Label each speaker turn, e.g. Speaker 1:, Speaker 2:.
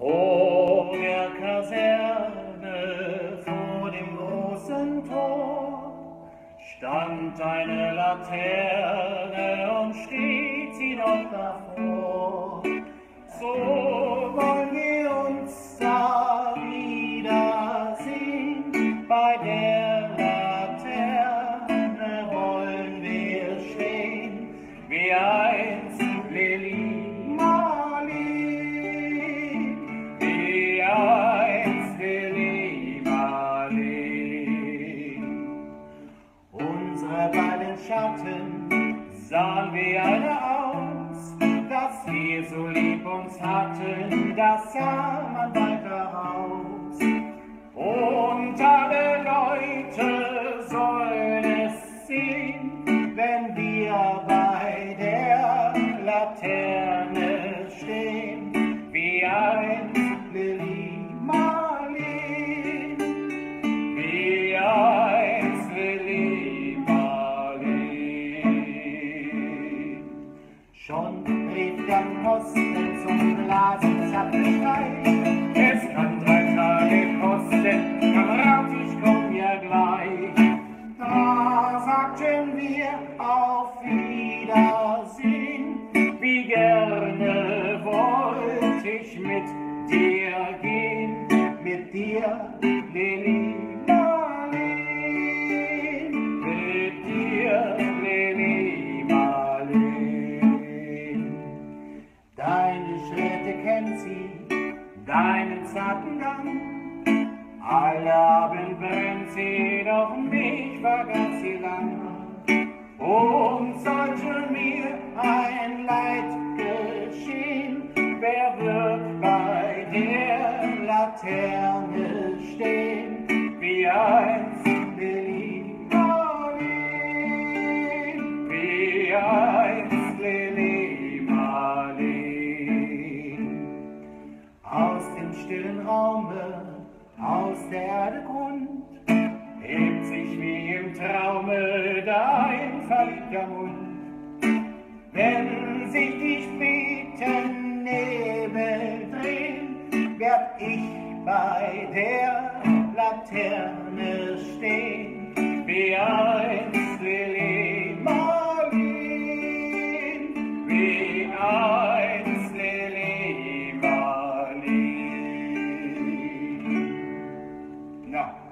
Speaker 1: Der Kaserne, vor dem großen Tor, stand eine Laterne und steht sie noch davor. So wollen wir uns da wiedersehen, bei der wie eine aus, dass wir so lieb uns hatten, das sah man bald daraus. Und alle Leute sollen es sehen, wenn wir bei der Laterne stehen, dir gehen, mit dir, Lili Marlin, mit dir, Lili Marlin. Deine Schritte kennt sie, deinen zarten Gang. Alle Abend brennt sie, doch mich vergaß sie lang. Und Laterne stehen, wie einst Lili Marlin, wie einst Lili Marlin. Aus dem stillen Raume, aus der Erde Grund, hebt sich wie im Traume dein verliebter Mund. Wenn sich die bleib ich bei der Laterne stehen, wie einst Lili Marlin, wie einst Lili Marlin. Na.